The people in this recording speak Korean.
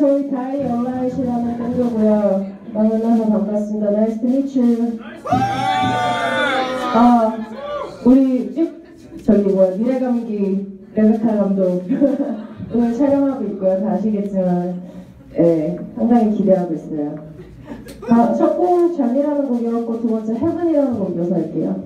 네, 저희 다이 온라인이라는 밴드고요. 만나서 반갑습니다. Nice to. 아, 우리 쭉 저기 뭐야 미래감기 레베카 감독 오늘 촬영하고 있고요. 다 아시겠지만, 네, 상당히 기대하고 있어요. 아, 첫곡 잔이라는 곡이었고 두 번째 헤븐이라는 곡 이어서 할게요.